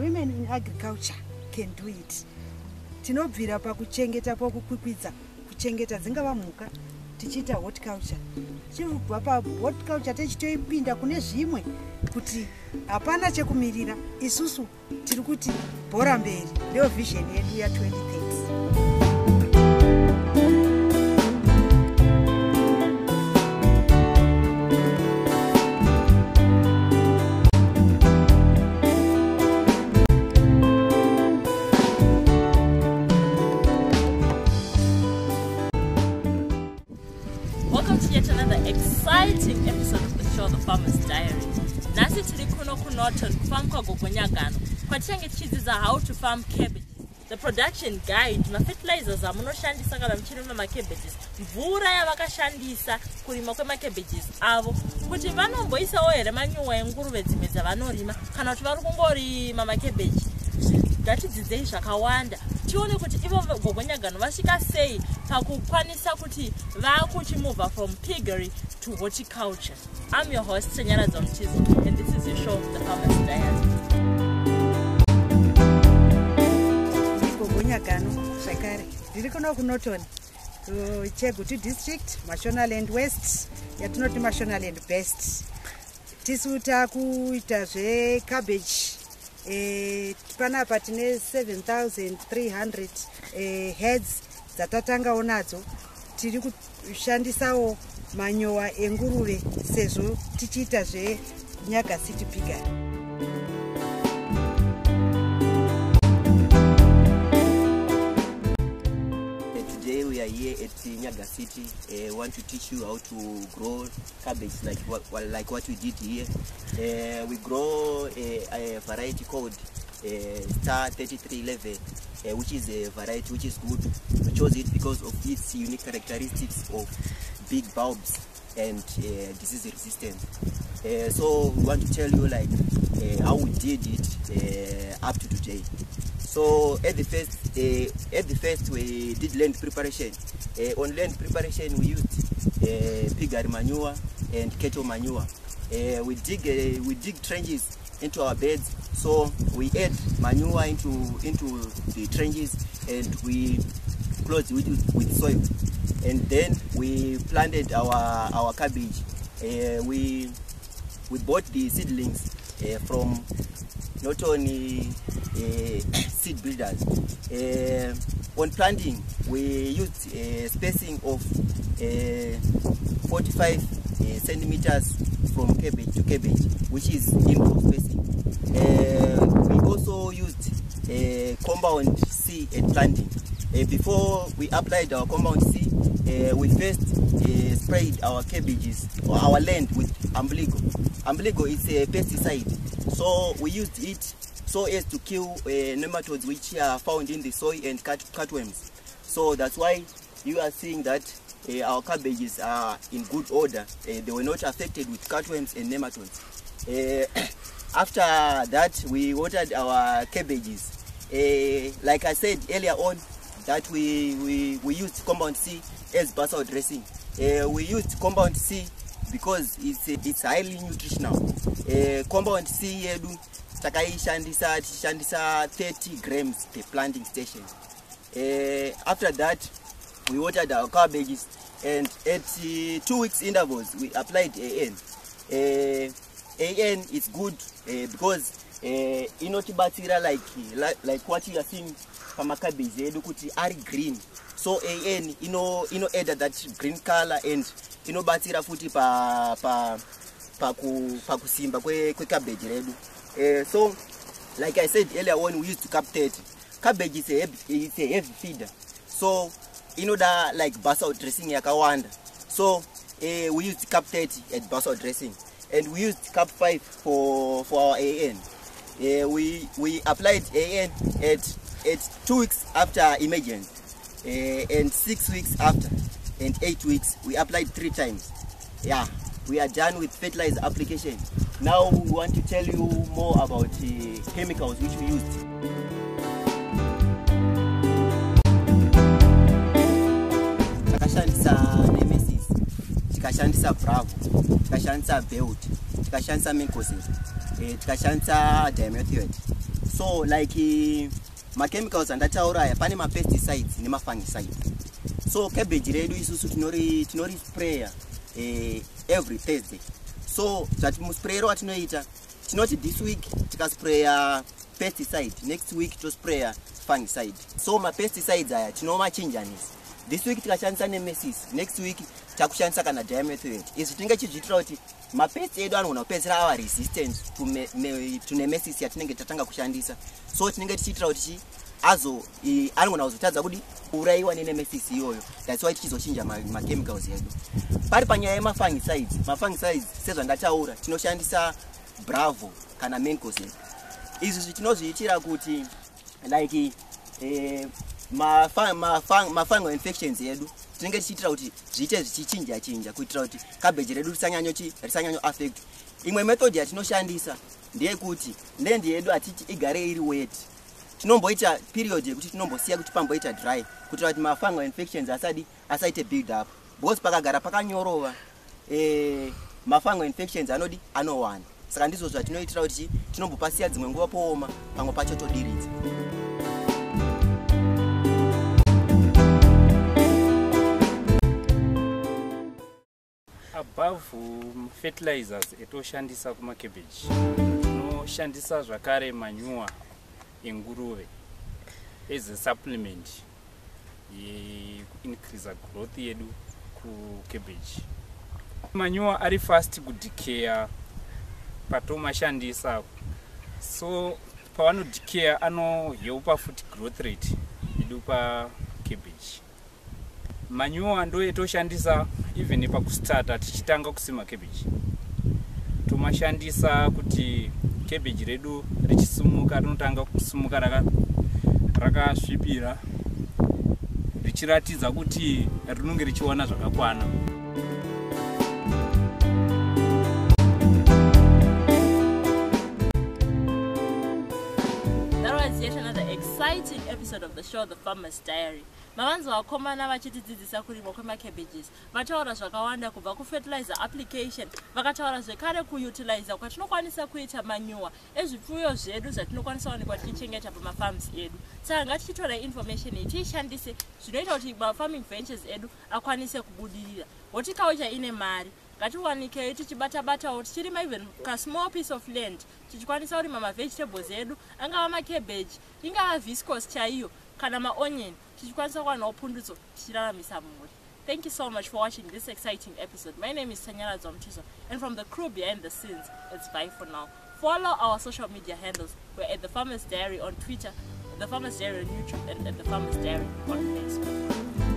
women in agriculture can do it. Tinobvira pakuchengeta kwokukwikwidza kuchengeta dzingava mhuka tichiita horticulture tichibva pahorticulture tichitoipinda kune zvimwe kuti hapana chekumirira. Isusu tiri kuti bhora mberi ndiyo vhizheni yedu ya2030 show The Farmer's Diary. Nasi tiri kuno kunoton kufarm kwagogonyagano kwatichange tichidzidza how to farm cabbages. The production guide mafertilizers amunoshandisa kana muchirima macabbages mvura yavakashandisa kurima kwemacabbages avo. Kuti vanomboisawo here manyuwa enguruve dzimwe dzavanorima kana kuti vari kungorima macabbaji ngatidzidzei zvakawanda tione kuti ivo gogonyagano vasvika sei pakukwanisa kuti vakuchimova from piggery to horticulture. I'm your host senyaradza mutizo and this is your show the farmers diary. Igogonyagano zvakare ndiri kuno kunoton chegutu district mashonaland west yatinoti mashonaland best. Tisu takuita zvecabbage e, panapa tine 7300 e, heads dzatatangawo nadzo. Tiri kushandisawo manyowa enguruve sezvo tichiita zvenyaga city pigary here at Nyaga City. Uh, want to teach you how to grow cabbage like what like what we did here. Uh, we grow a, a variety called uh, Star 3311, uh, which is a variety which is good. We chose it because of its unique characteristics of big bulbs and uh, disease resistance. Uh, so we want to tell you like uh, how we did it uh, up to today. So at the first, uh, at the first we did land preparation. Uh, on land preparation we used uh, piggery manure and cattle manure. Uh, we dig uh, we dig trenches into our beds. So we add manure into into the trenches and we close with with soil. And then we planted our our cabbage. Uh, we we bought the seedlings uh, from not only uh, seed breeders. Uh, on planting, we used a spacing of uh, 45 uh, centimeters from cabbage to cabbage, which is indoor spacing. Uh, we also used uh, compound C at planting. Uh, before we applied our compound C, uh, we first uh, sprayed our cabbages or our land with umbiligo. Umbiligo is a pesticide, so we used it so as to kill uh, nematodes which are found in the soil and cut, cutworms. So that's why you are seeing that our cabbages are in good order. They were not affected with cutworms and nematodes. After that, we watered our cabbages. Like I said earlier on, that we, we, we used compound C as basal dressing. Uh, we used compound C because it's, it's highly nutritional. Uh, compound C yedu takaishandisa tichishandisa 30 grams per planting station. Uh, after that, we watered our cabbages and at uh, two weeks intervals we applied AN. Uh, AN is good uh, because uh, inotibatsira like, like, like what you are seeing pamakabeji edu kuti ari green. So an ino ino that green color and inobatsira futi pa pa pakusimba kwe cabbage redu. Uh, so like i said earlier on we used to cap 30 cabbage is a heavy, is a heavy feeder. So inoda like basal dressing yakawanda. So uh, we used cap 30 at basal dressing. And we used cap 5 for for our an uh, we we applied an at at two weeks after emergence uh, and six weeks after and eight weeks we applied three times. Yeah we are done with fertilizer application. Now we want to tell you more about the chemicals which we used takashandisa nemesis tikashandisa bravo tikashandisa belt tikashandisa mincoses eh, tikashandisa dimethiod so like eh, machemicals andataura aya pane mapesticides nemafungicides. So cabbage redu isusu tinori tinori spraya eh, every thursday. So musprayero watinoita tinoti this week tikaspraya pesticide next week tospraya fungicide. So mapesticides aya tinomachinjanisa this week tikashandisa nemesis. Next week takushandisa kana diamethod izvi tinenge tichizviitira kuti mapesti edu anogona kupedzisira ava resistant to me- me- to nemesis yatinenge tatanga kushandisa. So tinenge tichiitira kuti chi azo anogona kuzotadza kudi urayiwa nenemesis iyoyo. Thats why tichizochinja ma- machemicals edu. Pari panyaya yemafungicides mafungicides sezvandataura tinoshandisa bravo kana mancozeb izvi zvitinozviitira kuti like eh, mafungal infections edu tinenge tichiitira kuti zviite zvichichinja chinja kuitira kuti cabbage redu risanyanyo affect. Imwe method yatinoshandisa ndeyekuti land yedu hatiti igare iri wet. Tinomboita period yekuti tinombosiya kuti pamboita dry kuitira kuti mafungal infections asadi asaite build up. Because pakagara pakanyorova eh, mafungal infections anodi anowana saka ndizvo zvatinoitira kuti tinombopasiya dzimwe nguva pooma pamwe pacho todiridza above um, fertilizers etoshandisa kumacabbage. Tinoshandisa zvakare manyuwa enguruve as a supplement yekuincreasa growth yedu kucabbage. Manyuwa ari fast kudhikeya patomashandisa. So pavanodhikeya anoheupa futi growth rate yedu pacabbage manyuwa ndo etoshandisa even pakustata tichitanga kusima cabbage. Tomashandisa kuti cabbage redu richisumuka rinotanga kusumuka raka- rakasvipira richiratidza kuti rinonge richiwana zvakakwana. That was yet another exciting episode of the show The Farmer's Diary. mavanzi vakomana vachitidzidzisa kurimwa kwemacabbages vataura zvakawanda kubva kufertilizer application vakataura zvekare kuutiliza kwatinokwanisa kuita manyuwa ezvipfuyo zvedu zvatinokwanisa wanikwa tichichengeta pamafarms edu. Saka ngatichitora information iyi tiishandise zvinoita kuti mafarming ventures edu akwanise kubudirira. Horticulture ine mari ngatiwanikei tichibata-batawo tichirima even kasmall piece of land tichikwanisa kurima mavegetables edu angava macabbage ingava viscos chaiyo kana maonion tichikwanisa kuwanawo pundutso tichiraramisa mhuri. Thank you so much for watching this exciting episode. My name is tanyara zomtiso and from the crew behind the scenes it's bye for now. Follow our social media handles. We're at the farmers diary on twitter the farmers diary on youtube and at the farmers diary on facebook